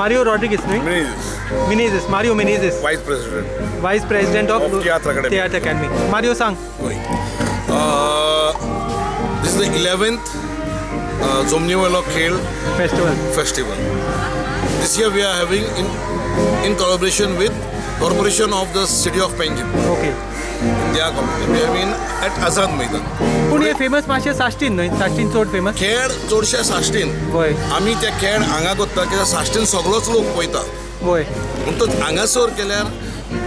Mario Rodriguez, right? Menezes, Menezes, Mario Menezes, Vice President. Vice President of, Of Theatre Academy. Theatre Academy. Mario Sang. Going. Uh, this is the 11th uh, Zomniwala Khel Festival. Festival. This year we are having in, in collaboration with The City of Panjim. Okay. They are com- we are having at Azad Maidan. पूण हे famous मातशें साश्टीन न्हय साश्टीन चड famous खेळ चडशे साश्टीन होय. आमी ते खेळ हांगा करता कित्याक साश्टीन सगळोच लोक पळयता होय. म्हणटच हांगासर केल्यार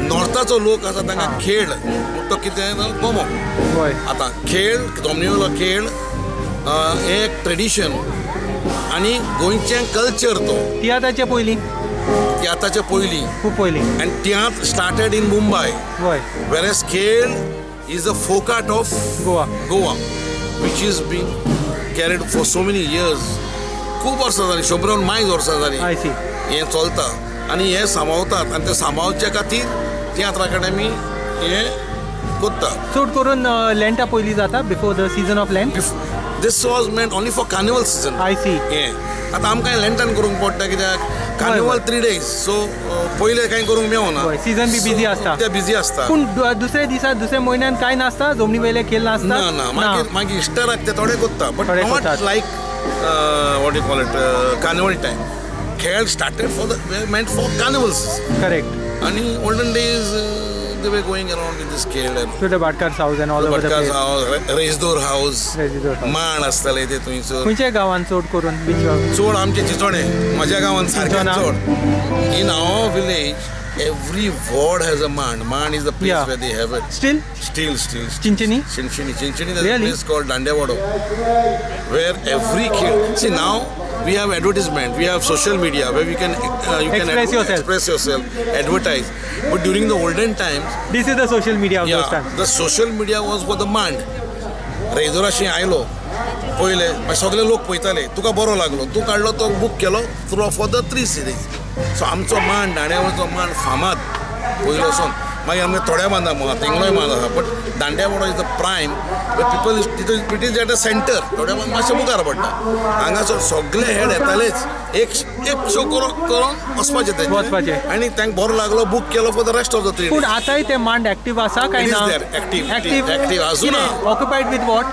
नॉर्थाचो लोक आसा तांकां. खेळ म्हणटा कितें जाल्यार गोमो होय. आतां खेळ दोमनिवलो खेळ अ, हे एक ट्रेडिशन आनी गोंयचें कल्चर तो. तियात्राचे पयलीं तियात्राचे पयलीं खूब पयलीं आनी तियात्र स्टार्टेड इन मुंबय होय. वेरएस खेळ is a folk art of Goa. Goa which is been carried for so many years खूब वर्सां जालीं शंबरान मायज वर्सां जालीं हें चलता. आनी हे सांबाळतात आनी ते सांबाळचे खातीर तियात्र अकाडेमी हें करता. चड करून लँटा पयलीं जाता before the season of lent this was meant only for carnival season I see हें. आतां आमकां लँटन करूंक पडटा कित्याक? कार्निवल थ्री डेज सो पयलें कांय करूंक मेळना season बी busy आसता. ते बिजी आसता पूण दुसऱ्या दिसा दुसऱ्या म्हयन्यान कांय नासता जमनी वेले खेळ नासता ना ना. मागीर मागीर इस्टराक ते थोडे करता but not. Like what you call it carnival time खेळ started for the meant for carnivals correct आनी olden days the way going around in this cave and to the Bhatkar's house and all the over the Bhatkar's place. house, Re- Reisdor house, Residor house. माण आसताले ते थंयसर खंयच्या गांवान चोड करून बीच चोड आमचे चिचोणे म्हज्या गांवान सारखे चिंचोना? चोड in our village Every ward has a mand. Mand is the place yeah. where they have it. Still? Still, still. Chinchinim? Chinchinim. Chinchinim, is really? a place called Dandewado. Where every kid... See, now we have advertisement, we have social media where we can uh, you express can yourself. express yourself, advertise. But during the olden times... This is the social media of yeah, those times. The social media was for the mand. रेजोराशी आयलो पयले मागीर सगळे लोक पळयताले तुका बरो लागलो तूं काडलो तो book Kelo through for the three series so आमचो मान दांड्यावरचो मान फामाद पयलो वचून मागीर आमगे थोड्या बांदा मग तेंगलोय मान आसा but दांड्यावडो is the prime people it is at a centre थोड्या बांद मातशें मुखार पडटा हांगासर सगळे हेड येतालेच एक एक शो करून करून वचपाचें वचपाचें. तेंचे आनी तांकां बरो लागलो book Kelo for the rest of the three पूण आतांय ते मांड एक्टीव आसा काय ना active, active. अजून हा. Occupied with what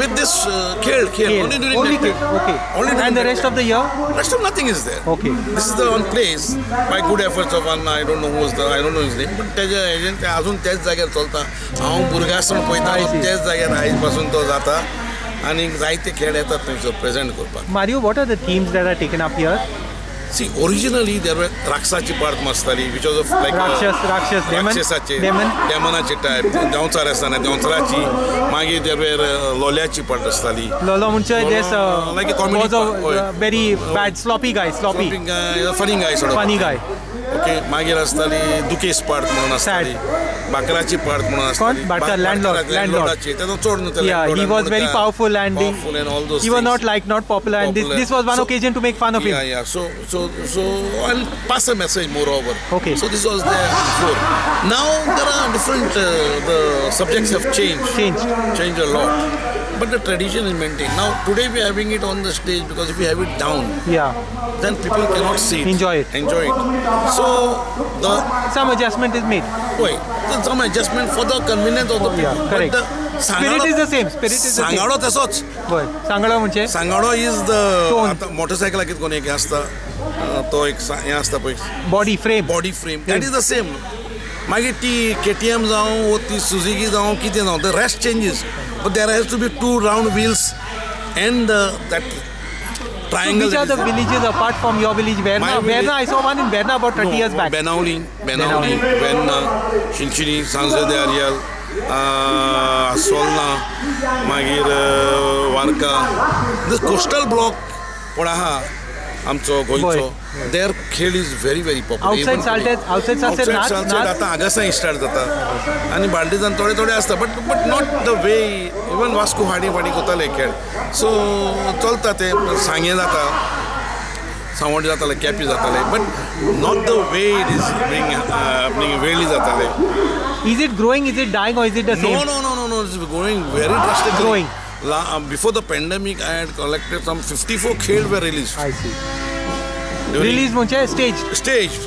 with this uh, खेळ खेळ only during only that time. Okay Only during and the that rest of the year Rest of nothing is there. Okay. This is the one place by good efforts of one I don't know who was the I don't know his name but त्याच्या हेजेन ते अजून त्याच जाग्यार चलता हांव भुरग्यासन I पळयता see. त्याच जाग्यार आयज पासून तो जाता आनी जायते खेळ येतात थंयसर प्रेझेंट करपाक Mario what are the themes that are taken up here See, originally there were Raksachi part Mastari, which was of like Rakshas, a, Rakshas, Demon, Demon, Demonachi type. Downsar asana, Downsarachi. Magi there were uh, Lolyachi part astali. Lolo muncha there's a like a comedy was a, uh, very uh, bad sloppy guy, sloppy. Sloppy guy, funny guy sort of. Funny guy. Okay मागीर आसताली दुकेस part म्हणून आसताली बाकराची part म्हणून आसताली baccarat landlord लँडलॉर्डाची तेजो चड न्हू ते landlord he was very powerful and he was not like not popular and this was one occasion to make fun of him yeah so so occasion to make fun of him. Yeah, yeah. So, and pass a message moreover. Okay. So this was there before. Now there are different. Uh, the subjects have changed. Changed. Changed a lot. But the tradition is maintained. Now today we are having it on the stage because if we have it down, Yeah, then people cannot see it. Enjoy it. Enjoy it. So the some adjustment is made. wait, some adjustment for the convenience of the people. Yeah, correct. Spirit is the same. Spirit is the same. सांगाडो तसोच. होय. सांगडो म्हणजे? सांगाडो is the Tone. आता मोटरसायकला कोण एक आसता तो एक हें आसता पळय body frame body frame that is the same मागीर ती के टी एम जावं वो ती सुझुकी जावं कितें जावं the rest changes but there has to be two round wheels and that triangle Which are the villages apart from your village? Verna, Verna, I saw one in Verna about 30 years back. Benaulim Benaulim Venna Chinchinim सांजोदे आरियल सोलना मागीर वार्का. This coastal block पूण आहा आमचो गोंयचो. देर खेळ इज व्हेरी व्हेरी पॉप्युलर? आतां हांगासाय स्टार्ट जाता. आनी बार्देजान थोडे थोडे आसता but but not the way even Vasco हाडी फाडी कोताले खेळ. सो चलता ते सांगे जाता. सावंड जाताले कॅपी जाताले but not the way it is being वेळी जाताले. Is it growing? Is it dying? Or is it the no same? No no no no it's going very drastic Growing. Before the pandemic I had collected some fifty four खेळ वे release I see. Release म्हणजे stage stage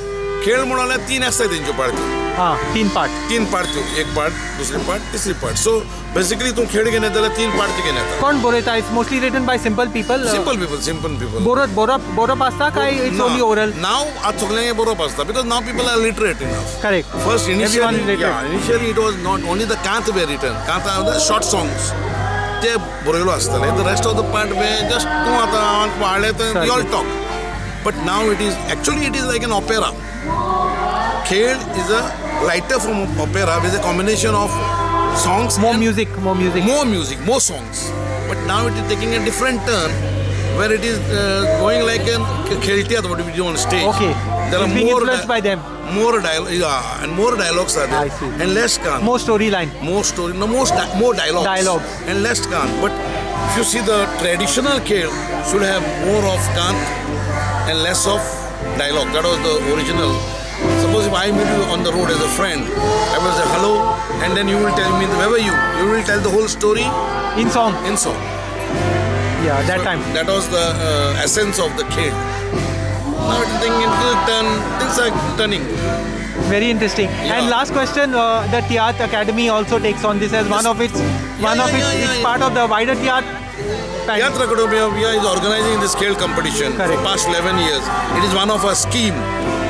खेळ म्हणल्यार तीन आसतात तेंच्यो पार्ट्यो हाँ तीन part तीन पार्ट्यो एक पार्ट दुसरी पार्ट तिसरी पार्ट सो बेसिकली तूं खेळ घेवन येता जाल्यार तीन पार्टी घेवन येता कोण बरयता it's mostly written by simple people simple people simple people Barot बरोप बरोप आसता काय इट्स ओनली ओरल नाव आज सगळ्यांक बरोवप आसता because now people are literate enough correct First, Everyone initially, related. yeah, initially it was not only the can't were written. Can't are the short songs. ते बरयलो आसतले the rest of the part we just तूं आतां हांव वाडले तर we all talk but now it is actually it is like an opera खेळ is a lighter from opera with a combination of songs. More music, more music. More music, more songs. But now it is taking a different turn where it is uh, going like a Kheltiyat, what we do on stage. Okay. There it's are being more influenced by them. More dialogue, yeah, and more dialogues are there. I see. And less Khan. More storyline. More story, no, more, more dialogues. Dialogues. And less Khan. But if you see the traditional Khel should have more of Khan and less of dialogue. That was the original. Suppose if I meet you on the road as a friend, I will say hello, and then you will tell me where were you? You will tell the whole story in song in song. yeah that So time That was the uh, essence of the kid. Now it will turn. Things are turning. very interesting and last question uh, the Tiatr Academy also takes on this as one of its one yeah, of its yeah, yeah, it's yeah. part of the wider Tiatr. Yatra Kutumbia is organizing this scale competition Correct. for past 11 years. It is one of our scheme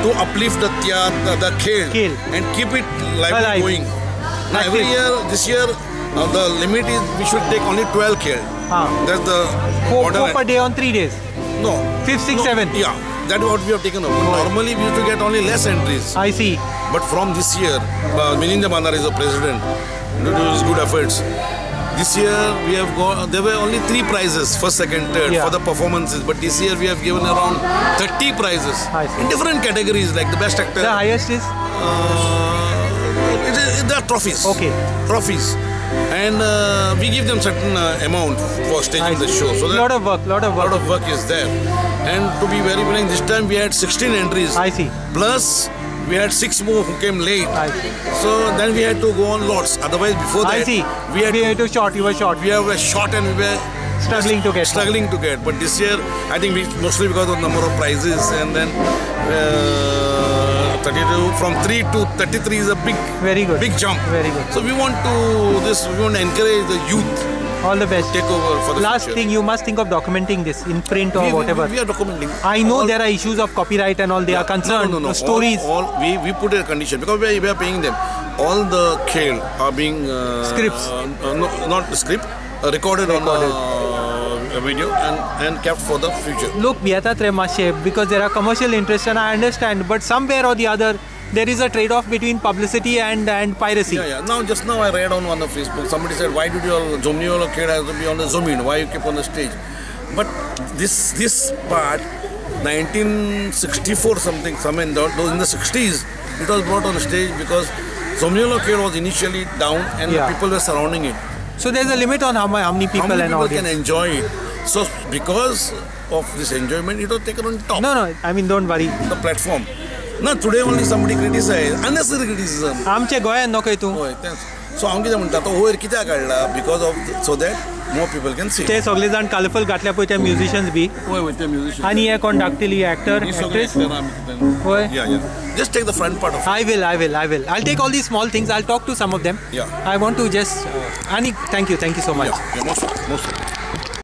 to uplift the theatre, the khel, Khel. and keep it lively Alive. going. Now every year, this year, uh, the limit is we should take only 12 khel. Ah. That's the four, order. four per day on three days No. Fifth, sixth, no, seventh. Yeah, that's what we have taken over. Normally, we used to get only less entries. I see But from this year, uh, Mininja Bandar is the president due to his good efforts. This year we have got there were only three prizes, first, second, third Yeah. for the performances. But this year we have given around 30 prizes in different categories like the best actor. the highest is Uh, it is, there are trophies. Okay. Trophies. And uh, we give them certain uh, amount for staging the show. So that lot of work lot of a lot of work is there. And to be very frank, this time we had 16 entries. I see Plus, we had six more who came late. I see So then we had to go on lots. Otherwise, before that, I see we had we to, had to short you were short we were short and we were struggling to get struggling to get. But this year, I think we mostly because of number of prizes and then uh, 32 from 3 to 33 is a big very good big jump. very good So we want to this we want to encourage the youth all the best. Take over for the Last future. thing, you must think of documenting this in print or we, whatever. We, we, are documenting. I know all there are issues of copyright and all they yeah, are concerned. No, no, no. Stories. All, all, we, we put a condition because we are, we are paying them. All the khel are being uh, scripts. Uh, no, not script. Uh, recorded, recorded, on uh, video and, and kept for the future. Look, Biata Tremashe, because there are commercial interests and I understand, but somewhere or the other, there is a trade-off between publicity and and piracy Yeah, yeah. Now, just now I read on one of Facebook. Somebody said, "Why did your Zomnivello kid has to be on the Zomin? Why you keep on the stage?" But this this part, 1964 something, some in the, in the 60s, it was brought on the stage because Zomnivello kid was initially down and Yeah. people were surrounding it. so there's a limit on how, how many people How many and people can enjoy it? So because of this enjoyment, it was taken on top no no I mean don't worry the platform. Now today only somebody criticized unnecessary criticism. आमचे गोंयान नको तूं होय तेंच सो हांव कितें म्हणटा तो वयर कित्याक काडला because of so that more people can see ते सगळे जाण कलरफुल घातल्या पळय ते म्युझिशियन्स बी होय होय ते म्युझिशियन आनी हे कोण धाकटेली एक्टर एक्ट्रेस होय या या just take the front part of I will, I will, I will. I'll take all these small things. I'll talk to some of them. Yeah. I want to just. Uh, Ani, thank you, thank you so much. Most most